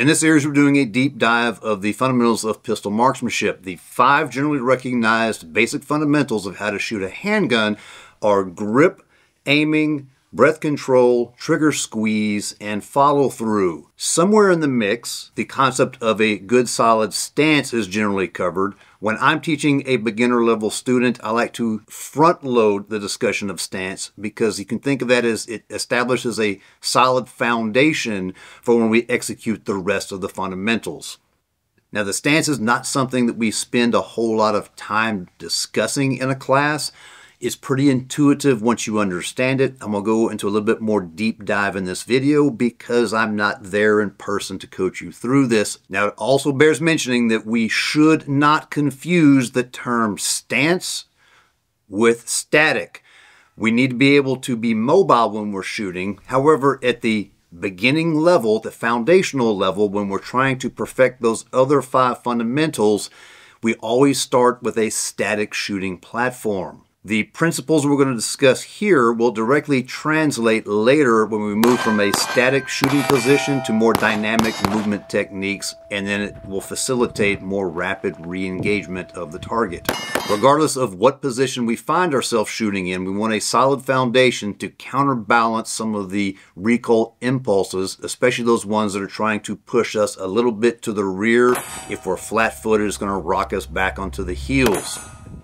In this series, we're doing a deep dive of the fundamentals of pistol marksmanship. The five generally recognized basic fundamentals of how to shoot a handgun are grip, aiming, breath control, trigger squeeze, and follow through. Somewhere in the mix, the concept of a good solid stance is generally covered. When I'm teaching a beginner level student, I like to front load the discussion of stance because you can think of that as it establishes a solid foundation for when we execute the rest of the fundamentals. Now, the stance is not something that we spend a whole lot of time discussing in a class. It's pretty intuitive once you understand it. I'm going to go into a little bit more deep dive in this video because I'm not there in person to coach you through this. Now, it also bears mentioning that we should not confuse the term stance with static. We need to be able to be mobile when we're shooting. However, at the beginning level, the foundational level, when we're trying to perfect those other five fundamentals, we always start with a static shooting platform. The principles we're going to discuss here will directly translate later when we move from a static shooting position to more dynamic movement techniques, and then it will facilitate more rapid re-engagement of the target. Regardless of what position we find ourselves shooting in, we want a solid foundation to counterbalance some of the recoil impulses, especially those ones that are trying to push us a little bit to the rear. If we're flat-footed, it's going to rock us back onto the heels.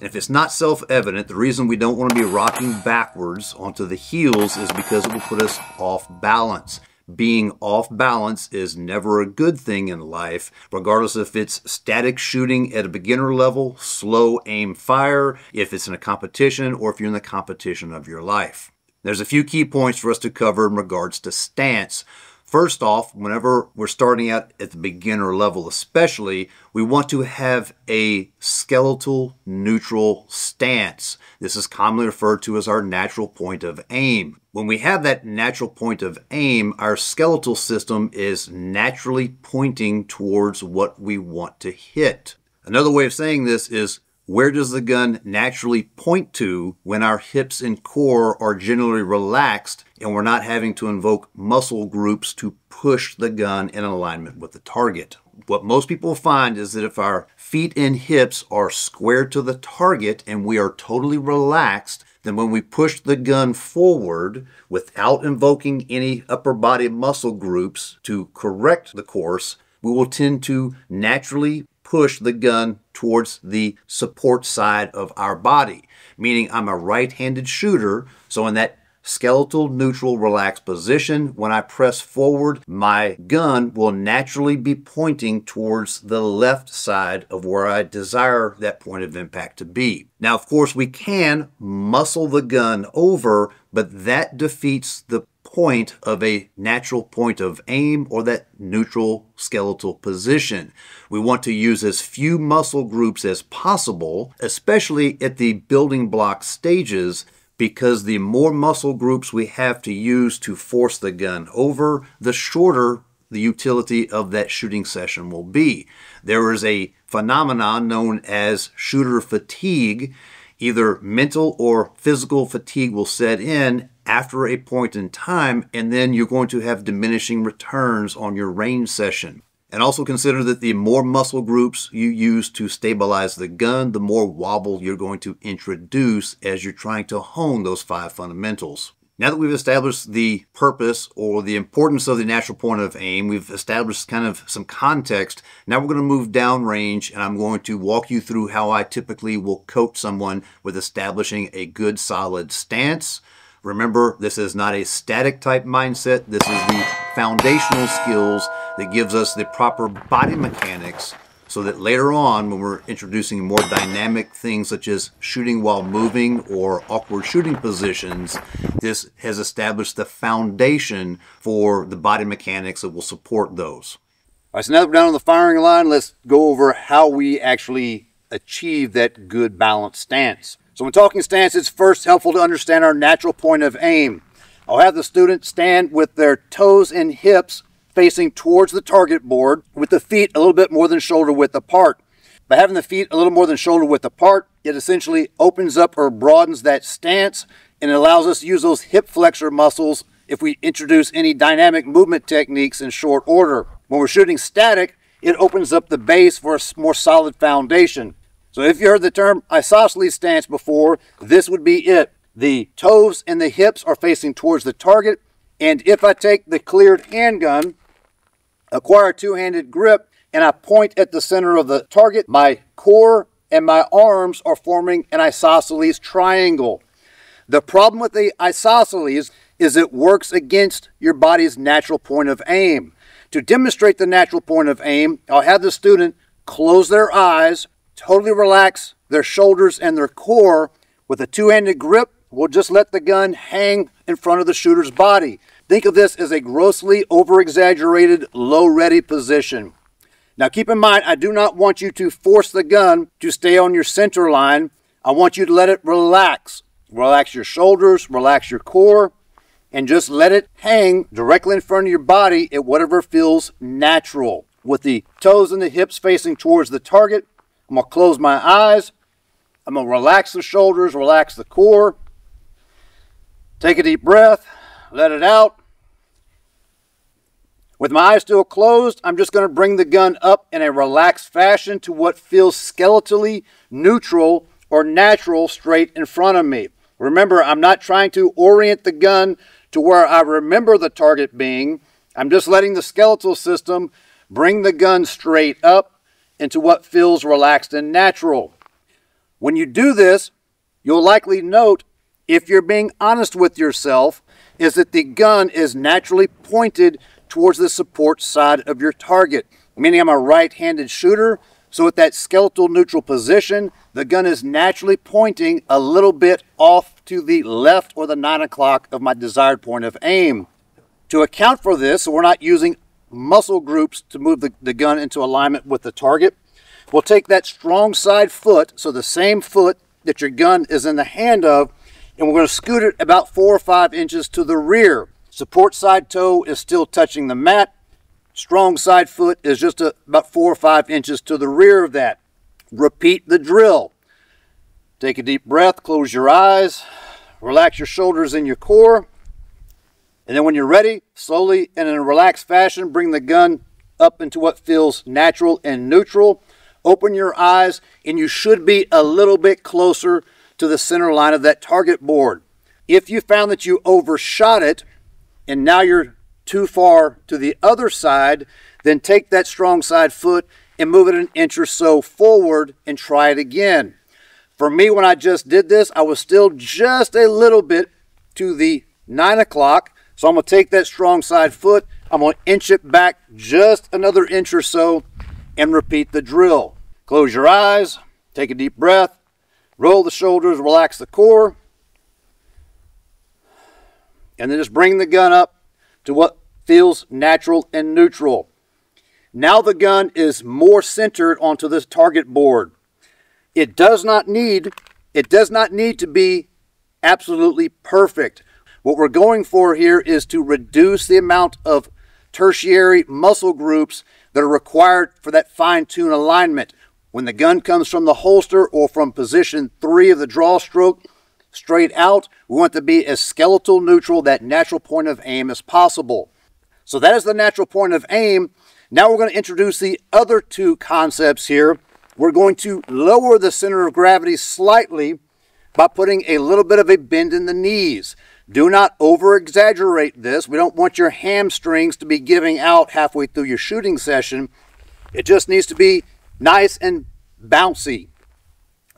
And if it's not self-evident, the reason we don't want to be rocking backwards onto the heels is because it will put us off balance. Being off balance is never a good thing in life, regardless if it's static shooting at a beginner level, slow aim fire, if it's in a competition, or if you're in the competition of your life. There's a few key points for us to cover in regards to stance. First off, whenever we're starting out at the beginner level especially, we want to have a skeletal neutral stance. This is commonly referred to as our natural point of aim. When we have that natural point of aim, our skeletal system is naturally pointing towards what we want to hit. Another way of saying this is where does the gun naturally point to when our hips and core are generally relaxed and we're not having to invoke muscle groups to push the gun in alignment with the target? What most people find is that if our feet and hips are square to the target and we are totally relaxed, then when we push the gun forward without invoking any upper body muscle groups to correct the course, we will tend to naturally push the gun towards the support side of our body, meaning I'm a right-handed shooter, so in that skeletal neutral relaxed position, when I press forward, my gun will naturally be pointing towards the left side of where I desire that point of impact to be. Now, of course, we can muscle the gun over, but that defeats the point of a natural point of aim or that neutral skeletal position. We want to use as few muscle groups as possible, especially at the building block stages, because the more muscle groups we have to use to force the gun over, the shorter the utility of that shooting session will be. There is a phenomenon known as shooter fatigue. Either mental or physical fatigue will set in after a point in time, and then you're going to have diminishing returns on your range session. And also consider that the more muscle groups you use to stabilize the gun, the more wobble you're going to introduce as you're trying to hone those five fundamentals. Now that we've established the purpose or the importance of the natural point of aim, we've established kind of some context. Now we're going to move downrange and I'm going to walk you through how I typically will coach someone with establishing a good solid stance, Remember, this is not a static type mindset. This is the foundational skills that gives us the proper body mechanics so that later on when we're introducing more dynamic things such as shooting while moving or awkward shooting positions, this has established the foundation for the body mechanics that will support those. All right, so now that we're down on the firing line, let's go over how we actually achieve that good balanced stance. So when talking stance, it's first helpful to understand our natural point of aim. I'll have the student stand with their toes and hips facing towards the target board with the feet a little bit more than shoulder width apart. By having the feet a little more than shoulder width apart, it essentially opens up or broadens that stance and allows us to use those hip flexor muscles if we introduce any dynamic movement techniques in short order. When we're shooting static, it opens up the base for a more solid foundation. So if you heard the term isosceles stance before, this would be it. The toes and the hips are facing towards the target. And if I take the cleared handgun, acquire a two-handed grip, and I point at the center of the target, my core and my arms are forming an isosceles triangle. The problem with the isosceles is it works against your body's natural point of aim. To demonstrate the natural point of aim, I'll have the student close their eyes, totally relax their shoulders and their core with a two-handed grip. We'll just let the gun hang in front of the shooter's body. Think of this as a grossly over-exaggerated low-ready position. Now keep in mind, I do not want you to force the gun to stay on your center line. I want you to let it relax. Relax your shoulders, relax your core, and just let it hang directly in front of your body at whatever feels natural. With the toes and the hips facing towards the target, I'm going to close my eyes. I'm going to relax the shoulders, relax the core. Take a deep breath, let it out. With my eyes still closed, I'm just going to bring the gun up in a relaxed fashion to what feels skeletally neutral or natural straight in front of me. Remember, I'm not trying to orient the gun to where I remember the target being. I'm just letting the skeletal system bring the gun straight up into what feels relaxed and natural. When you do this, you'll likely note, if you're being honest with yourself, is that the gun is naturally pointed towards the support side of your target. Meaning I'm a right-handed shooter, so with that skeletal neutral position, the gun is naturally pointing a little bit off to the left or the 9 o'clock of my desired point of aim. To account for this, so we're not using muscle groups to move the, the gun into alignment with the target, we'll take that strong side foot, so the same foot that your gun is in the hand of, and we're going to scoot it about 4 or 5 inches to the rear. Support side toe is still touching the mat. Strong side foot is just a, about four or five inches to the rear of that. Repeat the drill. Take a deep breath, close your eyes, relax your shoulders and your core. And then when you're ready, slowly and in a relaxed fashion, bring the gun up into what feels natural and neutral. Open your eyes, and you should be a little bit closer to the center line of that target board. If you found that you overshot it, and now you're too far to the other side, then take that strong side foot and move it an inch or so forward and try it again. For me, when I just did this, I was still just a little bit to the 9 o'clock. So I'm going to take that strong side foot, I'm going to inch it back just another inch or so and repeat the drill. Close your eyes, take a deep breath, roll the shoulders, relax the core, and then just bring the gun up to what feels natural and neutral. Now the gun is more centered onto this target board. It does not need it does not need to be absolutely perfect. What we're going for here is to reduce the amount of tertiary muscle groups that are required for that fine-tune alignment. When the gun comes from the holster or from position three of the draw stroke, straight out. We want to be as skeletal neutral, that natural point of aim as possible. So that is the natural point of aim. Now we're going to introduce the other two concepts here. We're going to lower the center of gravity slightly by putting a little bit of a bend in the knees. Do not over exaggerate this. We don't want your hamstrings to be giving out halfway through your shooting session. It just needs to be nice and bouncy.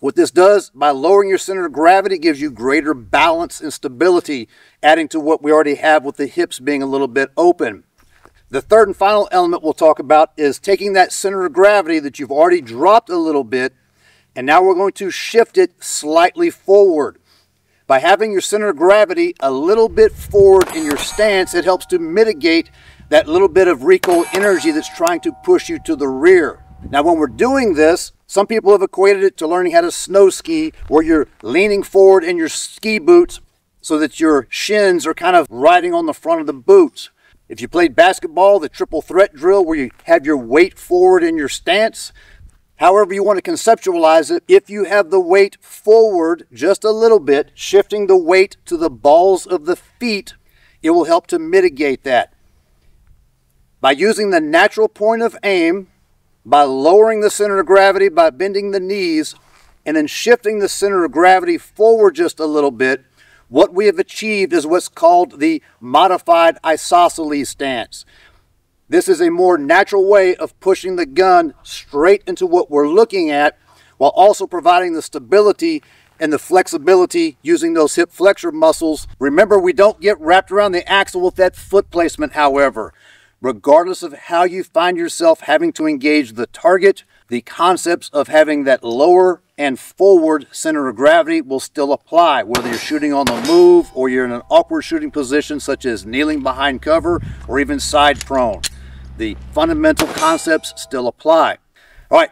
What this does, by lowering your center of gravity, gives you greater balance and stability, adding to what we already have with the hips being a little bit open. The third and final element we'll talk about is taking that center of gravity that you've already dropped a little bit, and now we're going to shift it slightly forward. By having your center of gravity a little bit forward in your stance, it helps to mitigate that little bit of recoil energy that's trying to push you to the rear. Now, when we're doing this, some people have equated it to learning how to snow ski, where you're leaning forward in your ski boots so that your shins are kind of riding on the front of the boots. If you played basketball, the triple threat drill where you have your weight forward in your stance, however you want to conceptualize it, if you have the weight forward just a little bit, shifting the weight to the balls of the feet, it will help to mitigate that. By using the natural point of aim, by lowering the center of gravity, by bending the knees, and then shifting the center of gravity forward just a little bit, what we have achieved is what's called the modified isosceles stance. This is a more natural way of pushing the gun straight into what we're looking at while also providing the stability and the flexibility using those hip flexor muscles. Remember, we don't get wrapped around the axle with that foot placement, however. Regardless of how you find yourself having to engage the target, the concepts of having that lower and forward center of gravity will still apply, whether you're shooting on the move or you're in an awkward shooting position such as kneeling behind cover or even side prone. The fundamental concepts still apply. All right,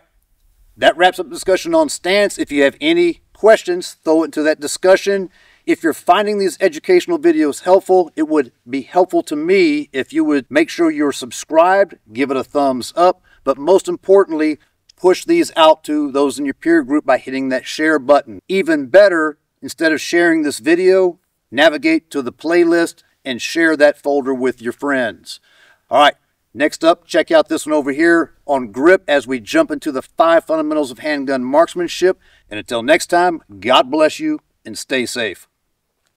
that wraps up the discussion on stance. If you have any questions, throw it into that discussion. If you're finding these educational videos helpful, it would be helpful to me if you would make sure you're subscribed, give it a thumbs up, but most importantly, push these out to those in your peer group by hitting that share button. Even better, instead of sharing this video, navigate to the playlist and share that folder with your friends. All right, next up, check out this one over here on grip as we jump into the five fundamentals of handgun marksmanship. And until next time, God bless you and stay safe.